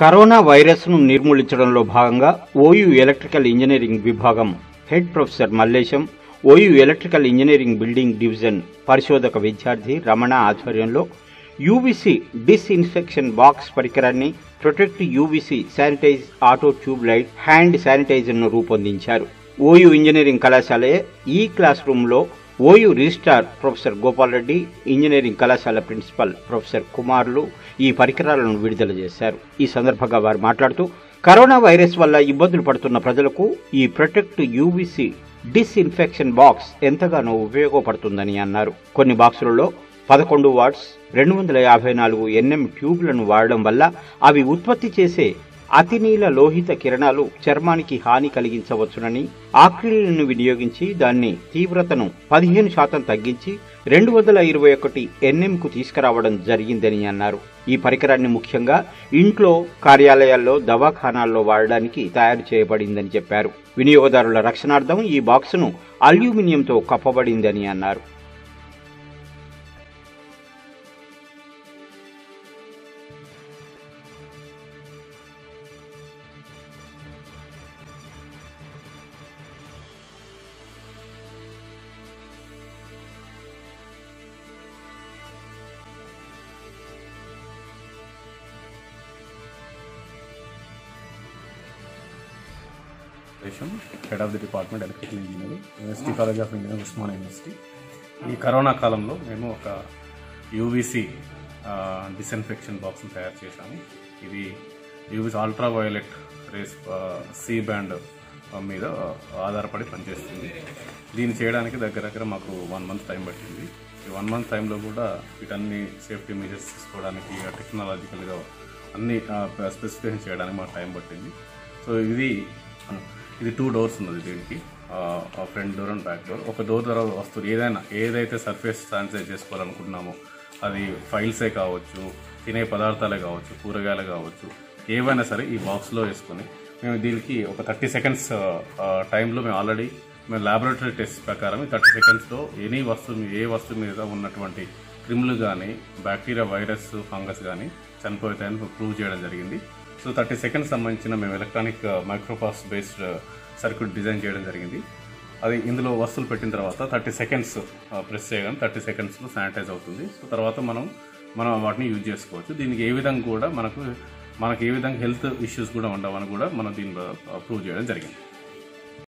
Corona వైరస్ను నిర్మూలించడంలో భాగంగా ఓయూ ఎలక్ట్రికల్ ఇంజనీరింగ్ విభాగం head professor Mallesham OU electrical engineering building division పరిశోధక విద్యార్థి రమణ ఆధ్వర్యంలో యూవీసీ డిస్ఇన్ఫెక్షన్ బాక్స్ పరికరాన్ని protect UVC sanitize auto tube light hand శానిటైజర్ను రూపొందించారు. ఓయూ ఇంజనీరింగ్ కళాశాలే ఈ క్లాస్ రూమ్లో OU registrar professor Gopal Reddy engineering కళాశాల ప్రిన్సిపల్ ప్రొఫెసర్ కుమార్లు ఈ పరికరాలను విడుదల చేశారు. ఈ సందర్భంగా వారు మాట్లాడుతూ కరోనా వైరస్ వల్ల ఇబ్బందులు పడుతున్న ప్రజలకు ఈ ప్రొటెక్ట్ యూవీసీ డిస్ఇన్ఫెక్షన్ బాక్స్ ఎంతగానో ఉపయోగపడుతుందని అన్నారు. కొన్ని బాక్సులలో పదకొండు వాట్స్ రెండు వందల యాభై నాలుగు ఎన్ఎం ట్యూబ్లను వాడడం వల్ల అవి ఉత్పత్తి చేసే అతినీల లోహిత కిరణాలు చర్మానికి హాని కలిగించవచ్చునని ఆక్రిలను వినియోగించి దాన్ని తీవ్రతను పదిహేను శాతం తగ్గించి రెండు వందల ఇరవై ఒకటి ఎన్ఎంకు తీసుకురావడం జరిగిందని అన్నారు. ఈ పరికరాన్ని ముఖ్యంగా ఇంట్లో కార్యాలయాల్లో దవాఖానాల్లో వాడడానికి తయారు చేయబడిందని చెప్పారు. వినియోగదారుల రక్షణార్థం ఈ బాక్సును అల్యూమినియంతో కప్పబడిందని అన్నారు. Resham head of the department electrical engineering university college of engineering Osman university ఈ కరోనా కాలంలో మేము ఒక యూవీసీ డిస్ఇన్ఫెక్షన్ బాక్స్ని తయారు చేశాము. ఇది UVC ultraviolet rays C band మీద ఆధారపడి పనిచేస్తుంది. దీన్ని చేయడానికి దగ్గర దగ్గర మాకు వన్ మంత్ టైం పట్టింది. ఈ వన్ మంత్ టైంలో కూడా వీటన్ని సేఫ్టీ మెజర్స్ తీసుకోవడానికి టెక్నాలజికల్గా అన్ని స్పెసిఫికేషన్ చేయడానికి మాకు టైం పట్టింది. సో ఇది ఇది టూ డోర్స్ ఉన్నది దీనికి. Front door and back door ఒక డోర్ ద్వారా వస్తువులు ఏదైనా ఏదైతే సర్ఫేస్ శానిటైజ్ చేసుకోవాలనుకుంటున్నామో అది ఫైల్సే కావచ్చు తినే పదార్థాలే కావచ్చు కూరగాయలు కావచ్చు ఏవైనా సరే ఈ బాక్స్లో వేసుకొని మేము దీనికి ఒక థర్టీ సెకండ్స్ టైంలో మేము ఆల్రెడీ మేము ల్యాబొరేటరీ టెస్ట్ ప్రకారం థర్టీ సెకండ్స్లో ఎనీ వస్తువు ఏ వస్తువు మీద ఉన్నటువంటి క్రిములు కానీ బ్యాక్టీరియా వైరస్ ఫంగస్ కానీ చనిపోతాయని ప్రూవ్ చేయడం జరిగింది. సో థర్టీ సెకండ్స్ సంబంధించిన మేము electronic microprocessor based circuit design చేయడం జరిగింది. అది ఇందులో వస్తువులు పెట్టిన తర్వాత థర్టీ సెకండ్స్ ప్రెస్ చేయగానే థర్టీ సెకండ్స్లో శానిటైజ్ అవుతుంది. సో తర్వాత మనం మనం వాటిని యూజ్ చేసుకోవచ్చు. దీనికి ఏ విధంగా కూడా మనకు మనకు ఏ విధంగా హెల్త్ ఇష్యూస్ కూడా ఉండవని కూడా మనం దీని uh, ప్రూవ్ చేయడం జరిగింది.